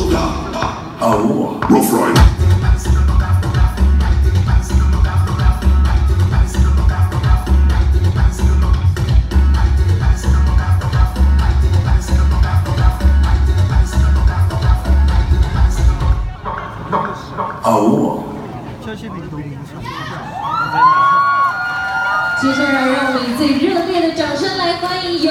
Oh, rough ride. Oh. 接下来，让我们以最热烈的掌声来欢迎有。